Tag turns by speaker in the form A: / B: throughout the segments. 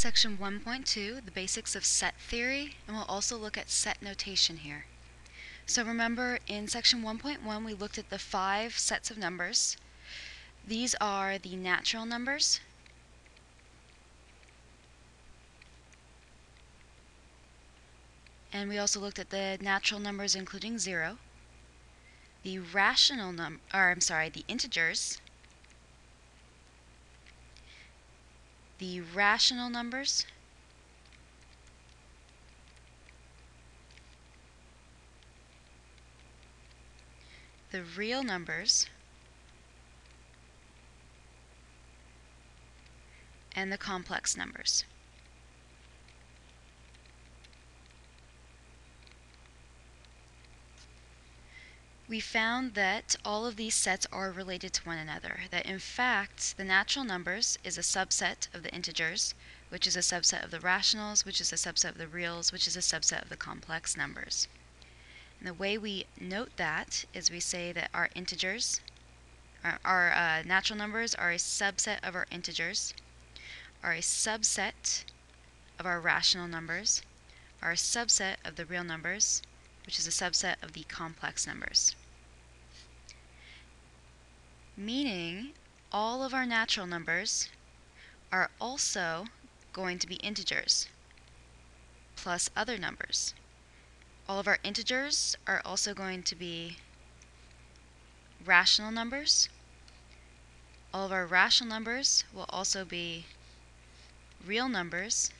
A: Section 1.2, the basics of set theory, and we'll also look at set notation here. So remember in section 1.1 we looked at the five sets of numbers. These are the natural numbers, and we also looked at the natural numbers including 0, the rational num or I'm sorry, the integers, the rational numbers the real numbers and the complex numbers. We found that all of these sets are related to one another. That in fact, the natural numbers is a subset of the integers, which is a subset of the rationals, which is a subset of the reals, which is a subset of the complex numbers. And the way we note that is we say that our integers, our, our uh, natural numbers are a subset of our integers, are a subset of our rational numbers, are a subset of the real numbers, which is a subset of the complex numbers meaning all of our natural numbers are also going to be integers plus other numbers. All of our integers are also going to be rational numbers. All of our rational numbers will also be real numbers.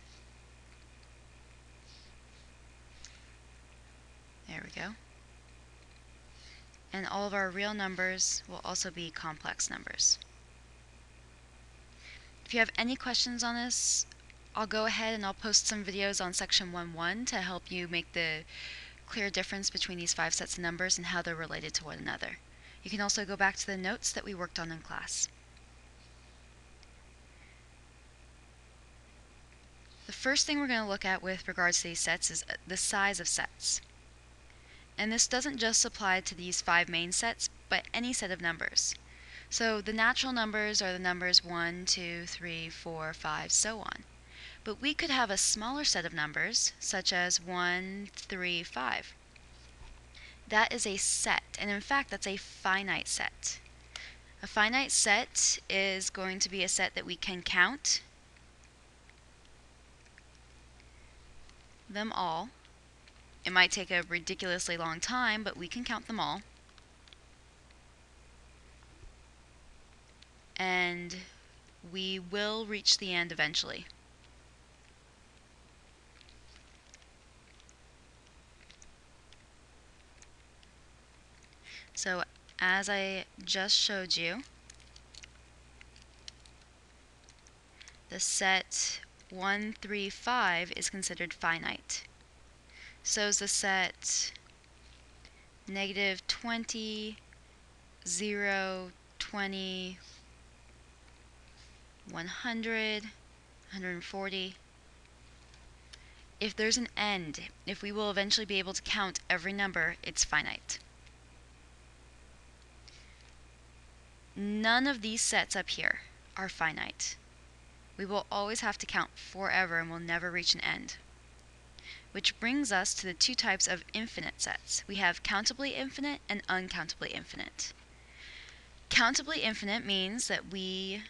A: There we go and all of our real numbers will also be complex numbers. If you have any questions on this, I'll go ahead and I'll post some videos on section 1.1 to help you make the clear difference between these five sets of numbers and how they're related to one another. You can also go back to the notes that we worked on in class. The first thing we're going to look at with regards to these sets is the size of sets. And this doesn't just apply to these five main sets, but any set of numbers. So the natural numbers are the numbers 1, 2, 3, 4, 5, so on. But we could have a smaller set of numbers, such as 1, 3, 5. That is a set, and in fact that's a finite set. A finite set is going to be a set that we can count them all it might take a ridiculously long time, but we can count them all. And we will reach the end eventually. So as I just showed you, the set 135 is considered finite. So is the set negative 20, 0, 20, 100, 140. If there's an end, if we will eventually be able to count every number, it's finite. None of these sets up here are finite. We will always have to count forever and we'll never reach an end which brings us to the two types of infinite sets. We have countably infinite and uncountably infinite. Countably infinite means that we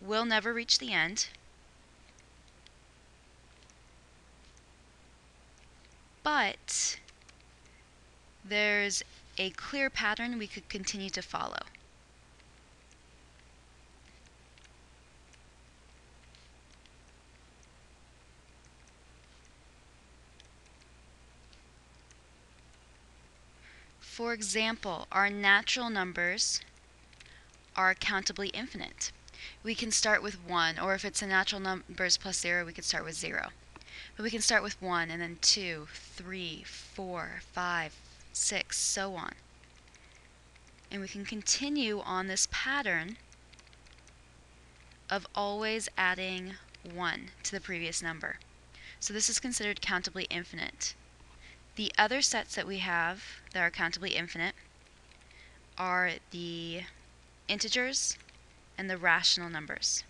A: will never reach the end. But there's a clear pattern we could continue to follow. For example, our natural numbers are countably infinite. We can start with 1, or if it's a natural numbers plus 0, we could start with 0. But we can start with 1, and then 2, 3, 4, 5, 6, so on. And we can continue on this pattern of always adding 1 to the previous number. So this is considered countably infinite. The other sets that we have that are countably infinite are the integers and the rational numbers.